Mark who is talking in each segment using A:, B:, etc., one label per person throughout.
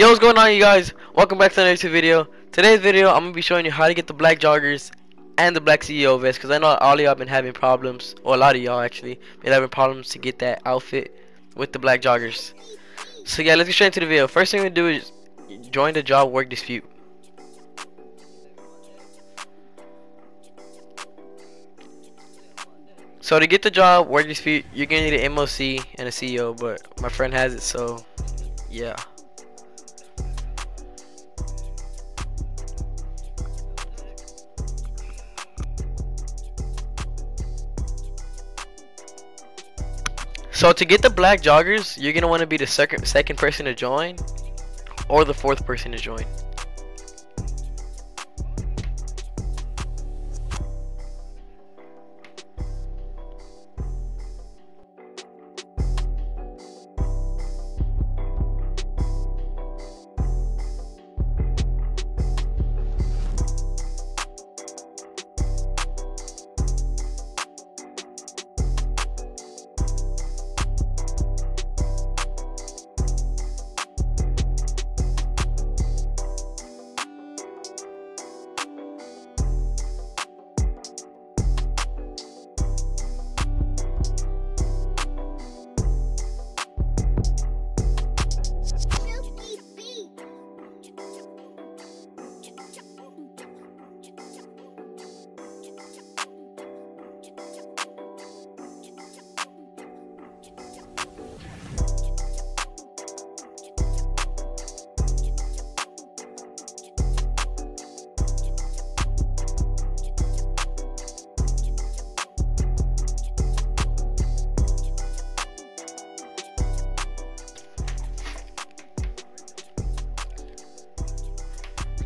A: Yo, what's going on you guys? Welcome back to another YouTube video. Today's video, I'm going to be showing you how to get the black joggers and the black CEO vest. Because I know all of y'all been having problems, or a lot of y'all actually, been having problems to get that outfit with the black joggers. So yeah, let's get straight into the video. First thing we do is join the job work dispute. So to get the job work dispute, you're gonna need an MOC and a CEO, but my friend has it, so yeah. So to get the black joggers, you're gonna want to be the second second person to join, or the fourth person to join.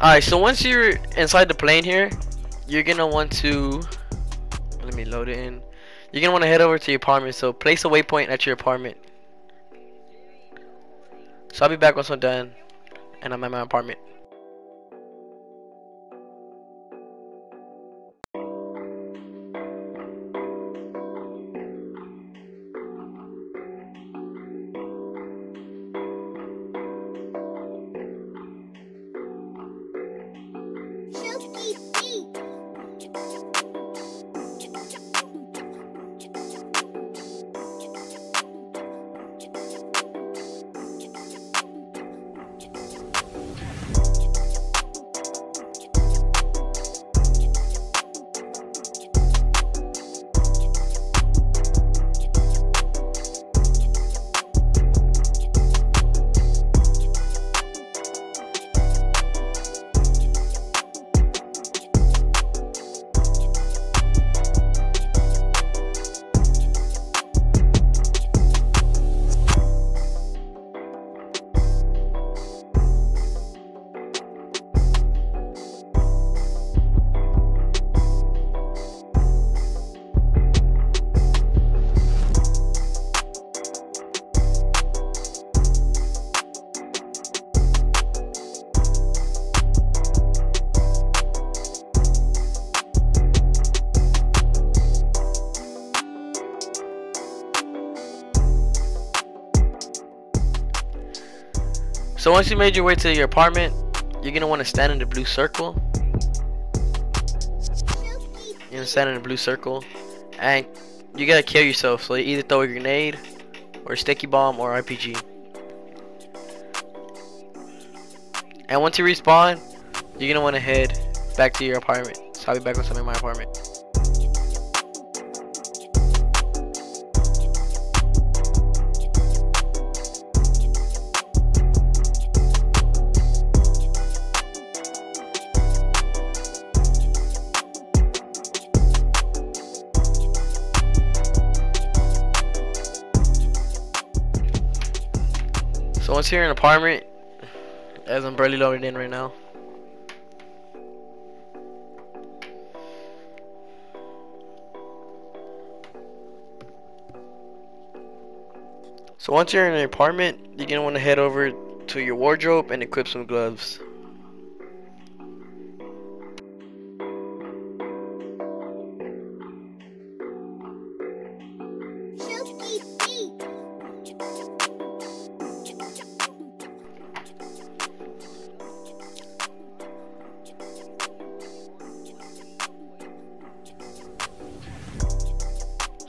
A: Alright, so once you're inside the plane here, you're gonna want to let me load it in. You're gonna want to head over to your apartment. So place a waypoint at your apartment. So I'll be back once I'm done, and I'm at my apartment. So once you made your way to your apartment, you're gonna want to stand in the blue circle. You're gonna stand in the blue circle, and you gotta kill yourself. So you either throw a grenade, or a sticky bomb, or RPG. And once you respawn, you're gonna want to head back to your apartment. So I'll be back once I'm in my apartment. So once you're in an apartment, as I'm barely loaded in right now. So once you're in an apartment, you're gonna want to head over to your wardrobe and equip some gloves.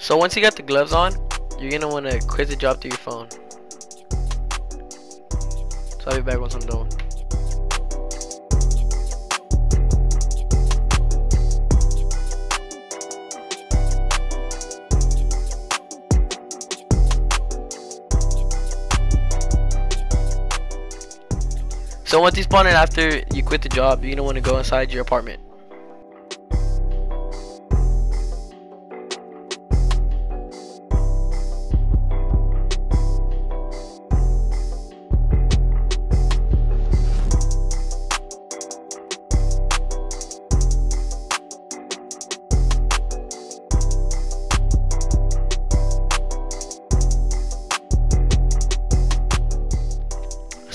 A: So once you got the gloves on, you're gonna wanna quit the job through your phone. So I'll be back once I'm done. So once you spawn in after you quit the job, you're gonna want to go inside your apartment.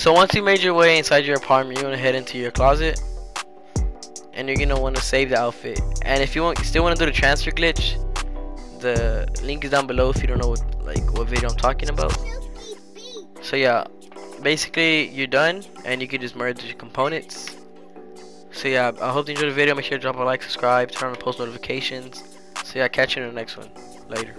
A: So once you made your way inside your apartment, you're gonna head into your closet, and you're gonna want to save the outfit. And if you want, still want to do the transfer glitch, the link is down below if you don't know what like what video I'm talking about. So yeah, basically you're done, and you can just merge your components. So yeah, I hope you enjoyed the video. Make sure to drop a like, subscribe, turn on the post notifications. So yeah, catch you in the next one. Later.